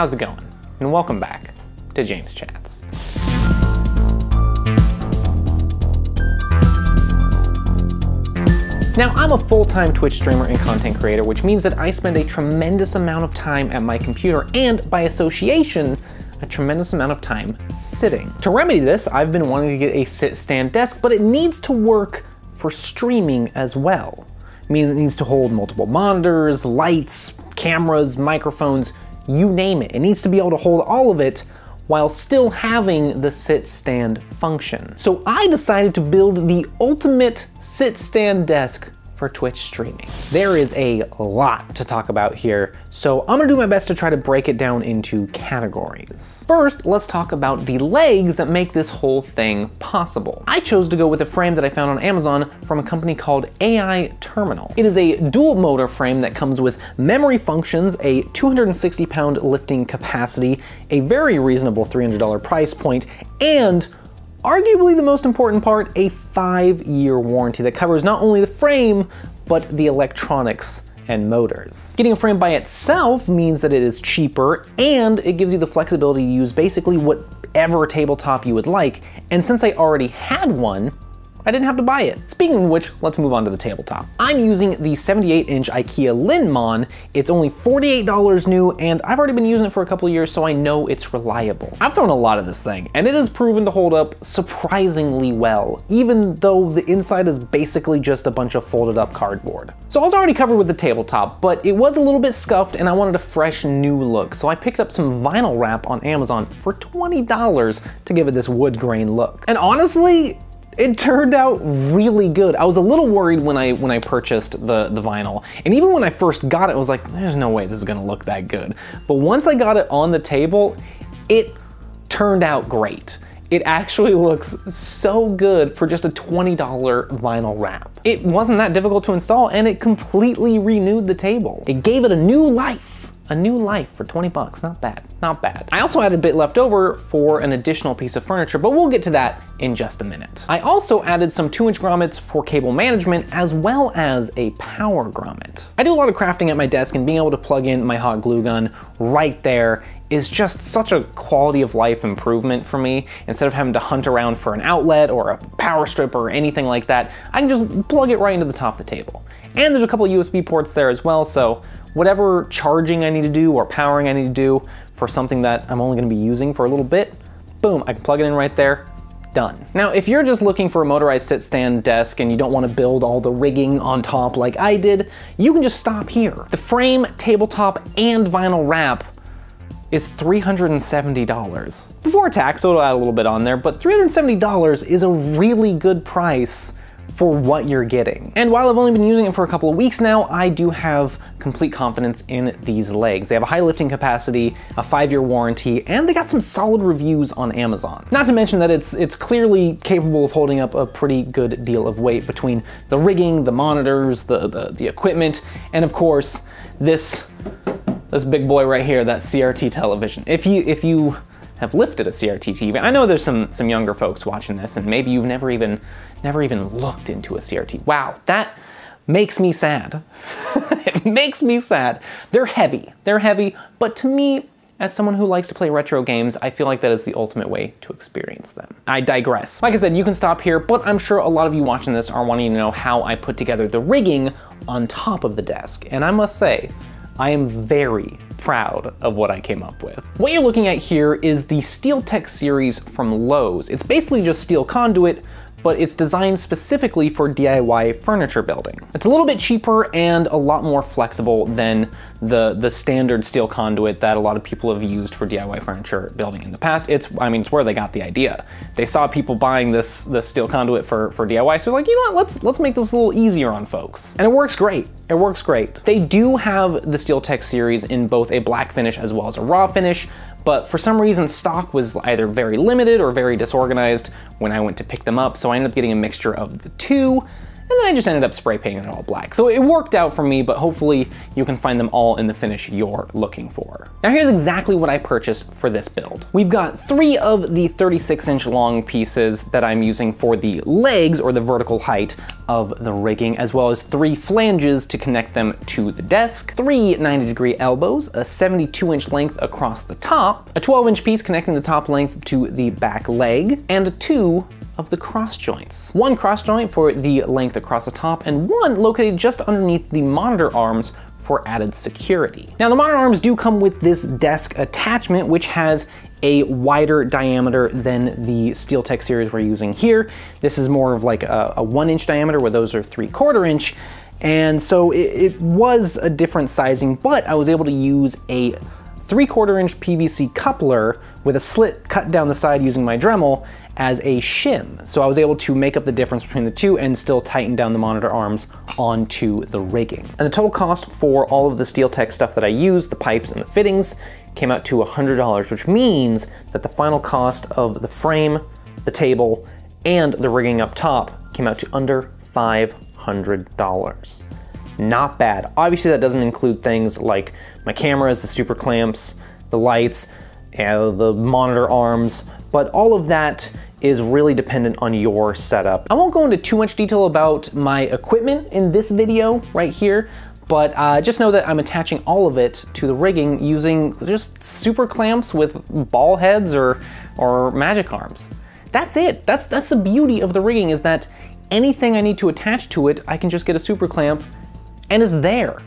How's it going? And welcome back to James Chats. Now, I'm a full-time Twitch streamer and content creator, which means that I spend a tremendous amount of time at my computer and, by association, a tremendous amount of time sitting. To remedy this, I've been wanting to get a sit-stand desk, but it needs to work for streaming as well. It means it needs to hold multiple monitors, lights, cameras, microphones, you name it. It needs to be able to hold all of it while still having the sit-stand function. So I decided to build the ultimate sit-stand desk for Twitch streaming. There is a lot to talk about here, so I'm gonna do my best to try to break it down into categories. First, let's talk about the legs that make this whole thing possible. I chose to go with a frame that I found on Amazon from a company called AI Terminal. It is a dual motor frame that comes with memory functions, a 260 pound lifting capacity, a very reasonable $300 price point, and Arguably the most important part, a five year warranty that covers not only the frame, but the electronics and motors. Getting a frame by itself means that it is cheaper and it gives you the flexibility to use basically whatever tabletop you would like. And since I already had one, I didn't have to buy it. Speaking of which, let's move on to the tabletop. I'm using the 78 inch IKEA Linnmon. It's only $48 new and I've already been using it for a couple years so I know it's reliable. I've thrown a lot of this thing and it has proven to hold up surprisingly well, even though the inside is basically just a bunch of folded up cardboard. So I was already covered with the tabletop, but it was a little bit scuffed and I wanted a fresh new look. So I picked up some vinyl wrap on Amazon for $20 to give it this wood grain look. And honestly, it turned out really good. I was a little worried when I when I purchased the, the vinyl. And even when I first got it, I was like, there's no way this is gonna look that good. But once I got it on the table, it turned out great. It actually looks so good for just a $20 vinyl wrap. It wasn't that difficult to install and it completely renewed the table. It gave it a new life a new life for 20 bucks, not bad, not bad. I also had a bit left over for an additional piece of furniture, but we'll get to that in just a minute. I also added some two inch grommets for cable management as well as a power grommet. I do a lot of crafting at my desk and being able to plug in my hot glue gun right there is just such a quality of life improvement for me. Instead of having to hunt around for an outlet or a power strip or anything like that, I can just plug it right into the top of the table. And there's a couple USB ports there as well, so whatever charging I need to do or powering I need to do for something that I'm only gonna be using for a little bit, boom, I can plug it in right there, done. Now, if you're just looking for a motorized sit stand desk and you don't want to build all the rigging on top like I did, you can just stop here. The frame, tabletop, and vinyl wrap is $370. Before tax, so it'll add a little bit on there, but $370 is a really good price for what you're getting. And while I've only been using it for a couple of weeks now, I do have complete confidence in these legs. They have a high lifting capacity, a five-year warranty, and they got some solid reviews on Amazon. Not to mention that it's it's clearly capable of holding up a pretty good deal of weight between the rigging, the monitors, the, the, the equipment, and of course, this this big boy right here, that CRT television. If you if you have lifted a CRT TV. I know there's some, some younger folks watching this and maybe you've never even, never even looked into a CRT. Wow, that makes me sad. it makes me sad. They're heavy, they're heavy, but to me, as someone who likes to play retro games, I feel like that is the ultimate way to experience them. I digress. Like I said, you can stop here, but I'm sure a lot of you watching this are wanting to know how I put together the rigging on top of the desk. And I must say, I am very proud of what I came up with. What you're looking at here is the SteelTek series from Lowe's. It's basically just steel conduit, but it's designed specifically for DIY furniture building. It's a little bit cheaper and a lot more flexible than the, the standard steel conduit that a lot of people have used for DIY furniture building in the past. It's, I mean, it's where they got the idea. They saw people buying this, this steel conduit for, for DIY, so like, you know what, let's, let's make this a little easier on folks. And it works great. It works great. They do have the SteelTek series in both a black finish as well as a raw finish, but for some reason stock was either very limited or very disorganized when I went to pick them up, so I ended up getting a mixture of the two, and then I just ended up spray painting it all black. So it worked out for me, but hopefully you can find them all in the finish you're looking for. Now here's exactly what I purchased for this build. We've got three of the 36 inch long pieces that I'm using for the legs or the vertical height of the rigging, as well as three flanges to connect them to the desk, three 90 degree elbows, a 72 inch length across the top, a 12 inch piece connecting the top length to the back leg, and two of the cross joints. One cross joint for the length across the top, and one located just underneath the monitor arms for added security. Now the monitor arms do come with this desk attachment, which has a wider diameter than the SteelTek series we're using here. This is more of like a, a one inch diameter where those are three quarter inch. And so it, it was a different sizing, but I was able to use a three quarter inch PVC coupler with a slit cut down the side using my Dremel as a shim. So I was able to make up the difference between the two and still tighten down the monitor arms onto the rigging. And the total cost for all of the SteelTek stuff that I used, the pipes and the fittings, came out to $100, which means that the final cost of the frame, the table, and the rigging up top came out to under $500. Not bad. Obviously that doesn't include things like my cameras, the super clamps, the lights, uh, the monitor arms, but all of that is really dependent on your setup. I won't go into too much detail about my equipment in this video right here, but uh, just know that I'm attaching all of it to the rigging using just super clamps with ball heads or, or magic arms. That's it. That's, that's the beauty of the rigging is that anything I need to attach to it, I can just get a super clamp and it's there.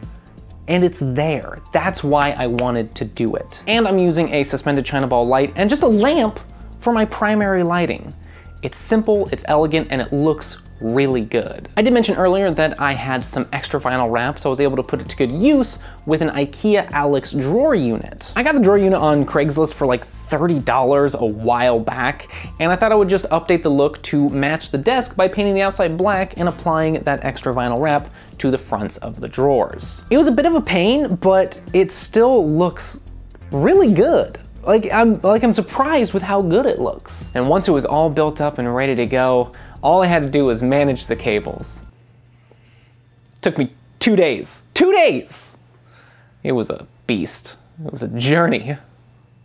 And it's there. That's why I wanted to do it. And I'm using a suspended China ball light and just a lamp for my primary lighting. It's simple, it's elegant, and it looks really good. I did mention earlier that I had some extra vinyl wrap, so I was able to put it to good use with an IKEA Alex drawer unit. I got the drawer unit on Craigslist for like $30 a while back, and I thought I would just update the look to match the desk by painting the outside black and applying that extra vinyl wrap to the fronts of the drawers. It was a bit of a pain, but it still looks really good. Like I'm like I'm surprised with how good it looks. And once it was all built up and ready to go, all I had to do was manage the cables. Took me two days. Two days! It was a beast. It was a journey.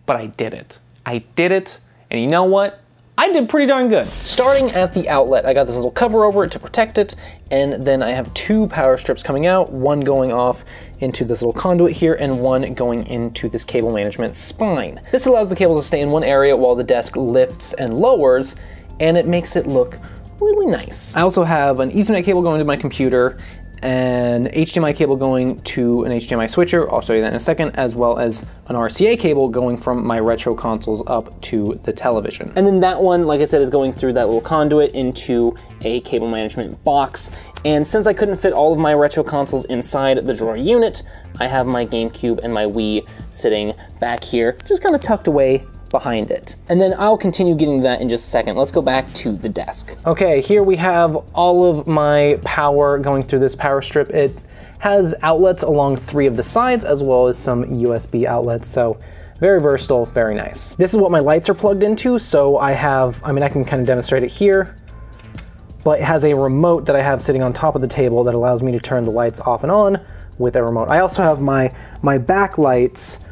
But I did it. I did it. And you know what? I did pretty darn good. Starting at the outlet, I got this little cover over it to protect it, and then I have two power strips coming out, one going off into this little conduit here, and one going into this cable management spine. This allows the cables to stay in one area while the desk lifts and lowers, and it makes it look really nice. I also have an ethernet cable going to my computer an HDMI cable going to an HDMI switcher, I'll show you that in a second, as well as an RCA cable going from my retro consoles up to the television. And then that one, like I said, is going through that little conduit into a cable management box. And since I couldn't fit all of my retro consoles inside the drawer unit, I have my GameCube and my Wii sitting back here, just kind of tucked away behind it. And then I'll continue getting to that in just a second. Let's go back to the desk. Okay, here we have all of my power going through this power strip. It has outlets along three of the sides as well as some USB outlets. So very versatile, very nice. This is what my lights are plugged into. So I have, I mean, I can kind of demonstrate it here, but it has a remote that I have sitting on top of the table that allows me to turn the lights off and on with a remote. I also have my, my backlights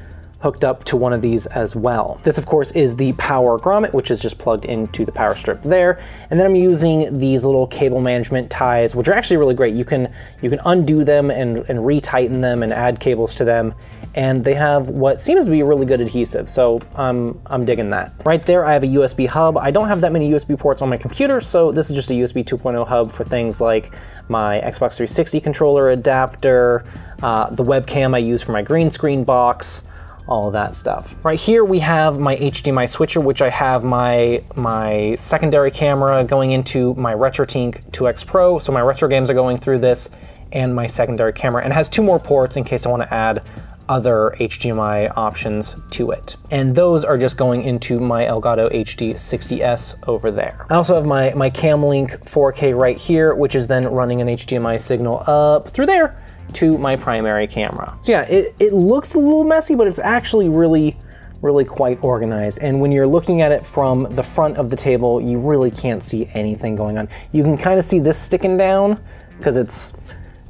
hooked up to one of these as well. This of course is the power grommet, which is just plugged into the power strip there. And then I'm using these little cable management ties, which are actually really great. You can, you can undo them and, and retighten them and add cables to them. And they have what seems to be a really good adhesive, so I'm, I'm digging that. Right there, I have a USB hub. I don't have that many USB ports on my computer, so this is just a USB 2.0 hub for things like my Xbox 360 controller adapter, uh, the webcam I use for my green screen box, all that stuff. Right here we have my HDMI switcher, which I have my, my secondary camera going into my RetroTink 2X Pro. So my retro games are going through this and my secondary camera and has two more ports in case I want to add other HDMI options to it. And those are just going into my Elgato HD 60S over there. I also have my, my Camlink 4K right here, which is then running an HDMI signal up through there to my primary camera. So yeah, it, it looks a little messy, but it's actually really, really quite organized. And when you're looking at it from the front of the table, you really can't see anything going on. You can kind of see this sticking down because it's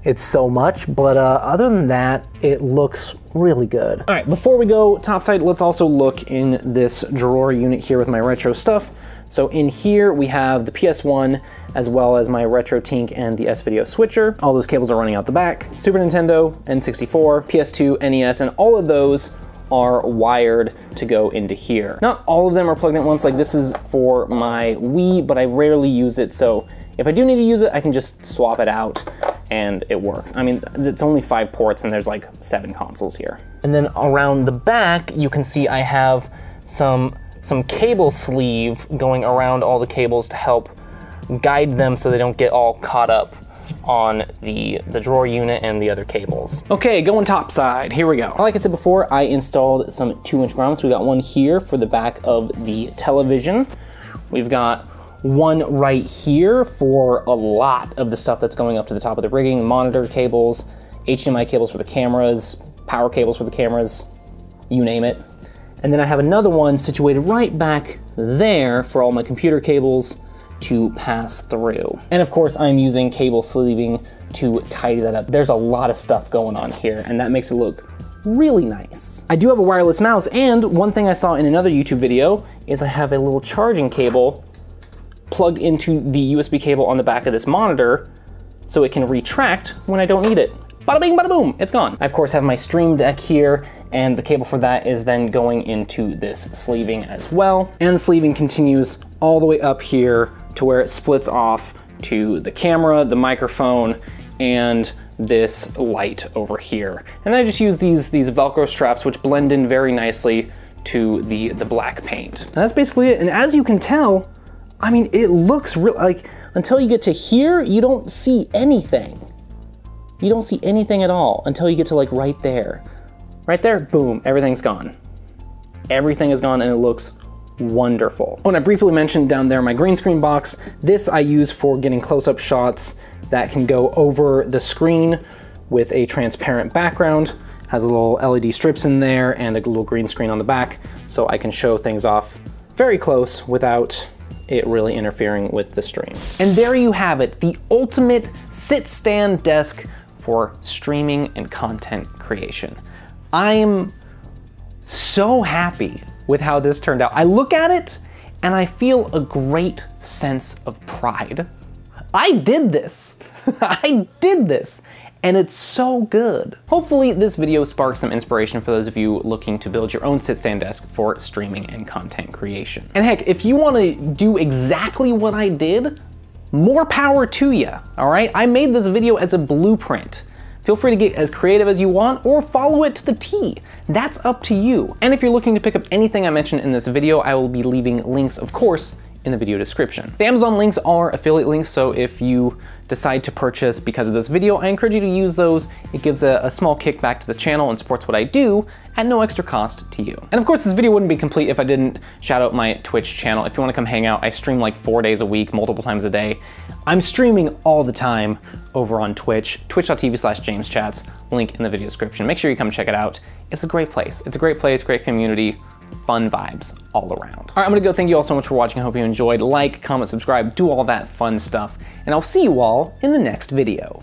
it's so much, but uh, other than that, it looks really good. All right, before we go topside, let's also look in this drawer unit here with my retro stuff. So in here we have the PS1 as well as my retro RetroTink and the S-Video switcher. All those cables are running out the back. Super Nintendo, N64, PS2, NES, and all of those are wired to go into here. Not all of them are plugged in once, like this is for my Wii, but I rarely use it, so if I do need to use it, I can just swap it out and it works. I mean, it's only five ports and there's like seven consoles here. And then around the back, you can see I have some, some cable sleeve going around all the cables to help guide them so they don't get all caught up on the, the drawer unit and the other cables. Okay, going top side, here we go. Like I said before, I installed some two inch grommets. We got one here for the back of the television. We've got one right here for a lot of the stuff that's going up to the top of the rigging, monitor cables, HDMI cables for the cameras, power cables for the cameras, you name it. And then I have another one situated right back there for all my computer cables to pass through. And of course, I'm using cable sleeving to tidy that up. There's a lot of stuff going on here, and that makes it look really nice. I do have a wireless mouse, and one thing I saw in another YouTube video is I have a little charging cable plugged into the USB cable on the back of this monitor so it can retract when I don't need it. Bada bing, bada boom, it's gone. I of course have my Stream Deck here and the cable for that is then going into this sleeving as well. And the sleeving continues all the way up here to where it splits off to the camera, the microphone, and this light over here. And I just use these, these Velcro straps which blend in very nicely to the, the black paint. And that's basically it. And as you can tell, I mean, it looks real, like, until you get to here, you don't see anything. You don't see anything at all until you get to like right there. Right there, boom, everything's gone. Everything is gone and it looks wonderful. Oh, when I briefly mentioned down there my green screen box, this I use for getting close-up shots that can go over the screen with a transparent background. Has a little LED strips in there and a little green screen on the back, so I can show things off very close without it really interfering with the stream. And there you have it, the ultimate sit-stand desk for streaming and content creation. I'm so happy with how this turned out. I look at it and I feel a great sense of pride. I did this. I did this and it's so good. Hopefully this video sparks some inspiration for those of you looking to build your own sit-stand desk for streaming and content creation. And heck, if you wanna do exactly what I did, more power to you, all right? I made this video as a blueprint. Feel free to get as creative as you want or follow it to the T. That's up to you. And if you're looking to pick up anything I mentioned in this video, I will be leaving links, of course, in the video description. The Amazon links are affiliate links, so if you decide to purchase because of this video, I encourage you to use those. It gives a, a, small kickback to the channel and supports what I do at no extra cost to you. And of course, this video wouldn't be complete if I didn't shout out my Twitch channel. If you wanna come hang out, I stream like four days a week, multiple times a day. I'm streaming all the time over on Twitch, twitch.tv slash jameschats, link in the video description. Make sure you come check it out. It's a great place. It's a great place, great community fun vibes all around. All right, I'm gonna go. Thank you all so much for watching. I hope you enjoyed. Like, comment, subscribe, do all that fun stuff. And I'll see you all in the next video.